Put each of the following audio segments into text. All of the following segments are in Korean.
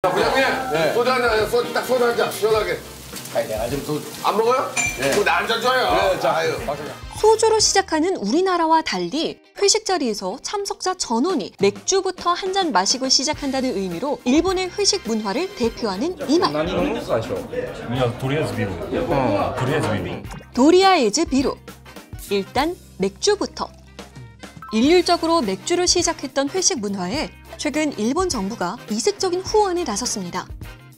자, 부장님 네. 소주 한 잔, 소주 딱 소주 한 잔, 시원하게. 아, 내가 지금 소주 안 먹어요? 네. 뭐, 그럼 나한잔 줘요. 그래, 자, 아유. 소주로 시작하는 우리나라와 달리 회식 자리에서 참석자 전원이 맥주부터 한 잔 마시고 시작한다는 의미로 일본의 회식 문화를 대표하는 이 말. 어. 도리아에즈 비루. 일단 맥주부터. 일률적으로 맥주를 시작했던 회식 문화에 최근 일본 정부가 이색적인 후원에 나섰습니다.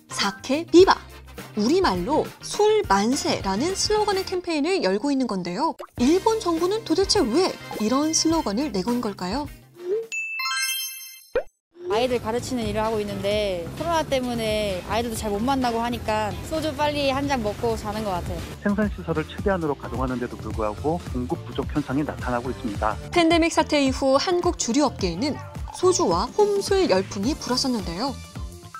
사케 비바. 우리말로 술 만세라는 슬로건의 캠페인을 열고 있는 건데요. 일본 정부는 도대체 왜 이런 슬로건을 내건 걸까요? 아이들 가르치는 일을 하고 있는데 코로나 때문에 아이들도 잘 못 만나고 하니까 소주 빨리 한 잔 먹고 자는 것 같아요. 생산 시설을 최대한으로 가동하는데도 불구하고 공급 부족 현상이 나타나고 있습니다. 팬데믹 사태 이후 한국 주류 업계에는 소주와 홈술 열풍이 불었었는데요.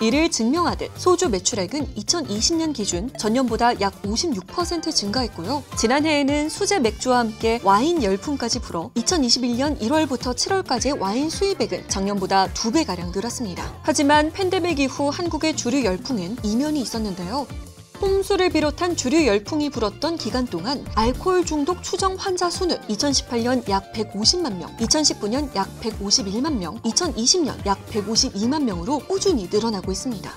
이를 증명하듯 소주 매출액은 2020년 기준 전년보다 약 56% 증가했고요. 지난해에는 수제 맥주와 함께 와인 열풍까지 불어 2021년 1월부터 7월까지의 와인 수입액은 작년보다 2배가량 늘었습니다. 하지만 팬데믹 이후 한국의 주류 열풍엔 이면이 있었는데요. 홈술을 비롯한 주류 열풍이 불었던 기간 동안 알코올 중독 추정 환자 수는 2018년 약 150만 명, 2019년 약 151만 명, 2020년 약 152만 명으로 꾸준히 늘어나고 있습니다.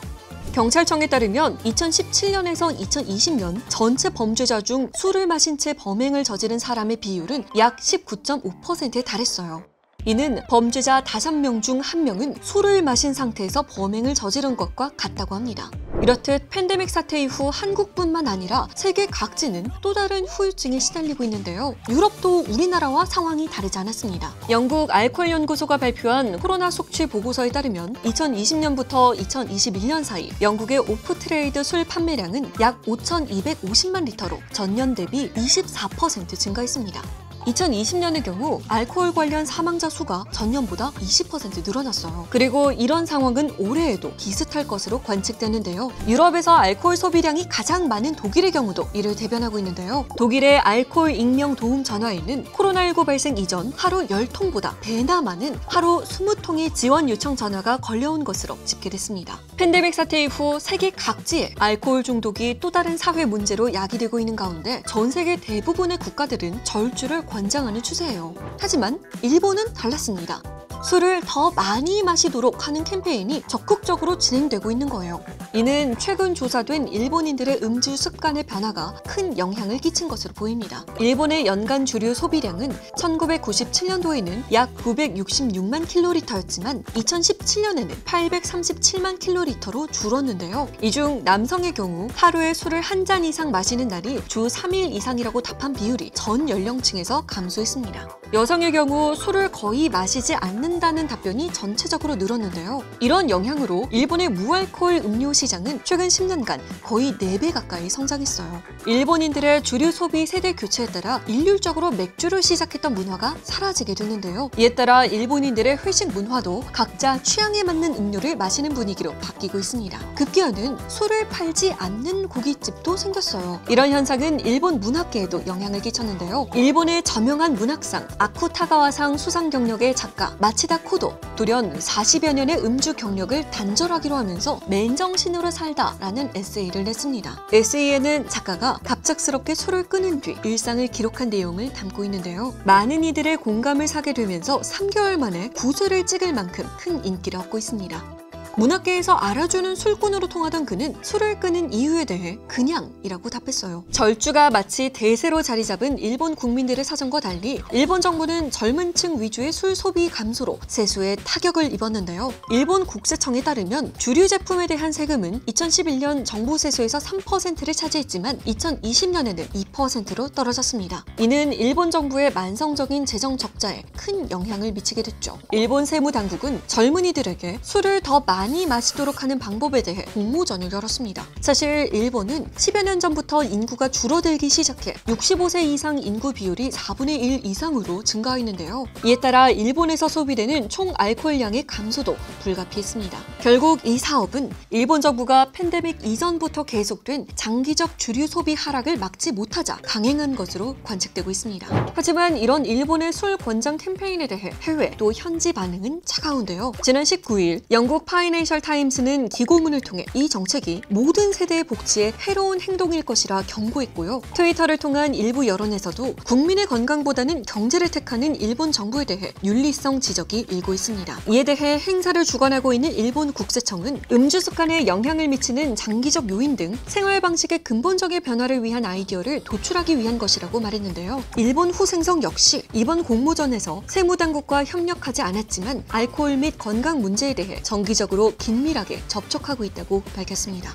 경찰청에 따르면 2017년에서 2020년 전체 범죄자 중 술을 마신 채 범행을 저지른 사람의 비율은 약 19.5%에 달했어요. 이는 범죄자 5명 중 1명은 술을 마신 상태에서 범행을 저지른 것과 같다고 합니다. 이렇듯 팬데믹 사태 이후 한국뿐만 아니라 세계 각지는 또 다른 후유증에 시달리고 있는데요. 유럽도 우리나라와 상황이 다르지 않았습니다. 영국 알코올 연구소가 발표한 코로나 숙취 보고서에 따르면 2020년부터 2021년 사이 영국의 off-trade 술 판매량은 약 5,250만 리터로 전년 대비 24% 증가했습니다. 2020년의 경우 알코올 관련 사망자 수가 전년보다 20% 늘어났어요. 그리고 이런 상황은 올해에도 비슷할 것으로 관측되는데요. 유럽에서 알코올 소비량이 가장 많은 독일의 경우도 이를 대변하고 있는데요. 독일의 알코올 익명 도움 전화에는 코로나19 발생 이전 하루 10통보다 배나 많은 하루 20통의 지원 요청 전화가 걸려온 것으로 집계됐습니다. 팬데믹 사태 이후 세계 각지에 알코올 중독이 또 다른 사회 문제로 야기되고 있는 가운데 전 세계 대부분의 국가들은 절주를 권장하는 추세예요. 하지만 일본은 달랐습니다. 술을 더 많이 마시도록 하는 캠페인이 적극적으로 진행되고 있는 거예요. 이는 최근 조사된 일본인들의 음주 습관의 변화가 큰 영향을 끼친 것으로 보입니다. 일본의 연간 주류 소비량은 1997년도에는 약 966만 킬로리터였지만 2017년에는 837만 킬로리터로 줄었는데요. 이 중 남성의 경우 하루에 술을 한 잔 이상 마시는 날이 주 3일 이상이라고 답한 비율이 전 연령층에서 감소했습니다. 여성의 경우 술을 거의 마시지 않는 다는 답변이 전체적으로 늘었는데요. 이런 영향으로 일본의 무알코올 음료 시장은 최근 10년간 거의 4배 가까이 성장했어요. 일본인들의 주류 소비 세대 교체에 따라 일률적으로 맥주를 시작했던 문화가 사라지게 되는데요. 이에 따라 일본인들의 회식 문화도 각자 취향에 맞는 음료를 마시는 분위기로 바뀌고 있습니다. 급기야는 술을 팔지 않는 고깃집도 생겼어요. 이런 현상은 일본 문학계에도 영향을 끼쳤는데요. 일본의 저명한 문학상 아쿠타가와상 수상 경력의 작가 마치 다 코도 돌연 40여 년의 음주 경력을 단절하기로 하면서 맨정신으로 살다라는 에세이를 냈습니다. 에세이에는 작가가 갑작스럽게 술을 끊은 뒤 일상을 기록한 내용을 담고 있는데요. 많은 이들의 공감을 사게 되면서 3개월 만에 구절을 찍을 만큼 큰 인기를 얻고 있습니다. 문학계에서 알아주는 술꾼으로 통하던 그는 술을 끄는 이유에 대해 그냥이라고 답했어요. 절주가 마치 대세로 자리 잡은 일본 국민들의 사정과 달리 일본 정부는 젊은 층 위주의 술 소비 감소로 세수에 타격을 입었는데요. 일본 국세청에 따르면 주류 제품에 대한 세금은 2011년 정부 세수에서 3%를 차지했지만 2020년에는 2%로 떨어졌습니다. 이는 일본 정부의 만성적인 재정 적자에 큰 영향을 미치게 됐죠. 일본 세무당국은 젊은이들에게 술을 더 많이 많이 마시도록 하는 방법에 대해 공모전을 열었습니다. 사실 일본은 10여 년 전부터 인구가 줄어들기 시작해 65세 이상 인구 비율이 4분의 1 이상으로 증가했는데요. 이에 따라 일본에서 소비되는 총 알코올량의 감소도 불가피했습니다. 결국 이 사업은 일본 정부가 팬데믹 이전부터 계속된 장기적 주류 소비 하락을 막지 못하자 강행한 것으로 관측되고 있습니다. 하지만 이런 일본의 술 권장 캠페인에 대해 해외 또 현지 반응은 차가운데요. 지난 19일 영국 파이널 파이낸셜 타임스는 기고문을 통해 이 정책이 모든 세대의 복지에 해로운 행동일 것이라 경고했고요. 트위터를 통한 일부 여론에서도 국민의 건강보다는 경제를 택하는 일본 정부에 대해 윤리성 지적이 일고 있습니다. 이에 대해 행사를 주관하고 있는 일본 국세청은 음주 습관에 영향을 미치는 장기적 요인 등 생활 방식의 근본적인 변화를 위한 아이디어를 도출하기 위한 것이라고 말했는데요. 일본 후생성 역시 이번 공모전에서 세무당국과 협력하지 않았지만 알코올 및 건강 문제에 대해 정기적으 로 긴밀하게 접촉하고 있다고 밝혔습니다.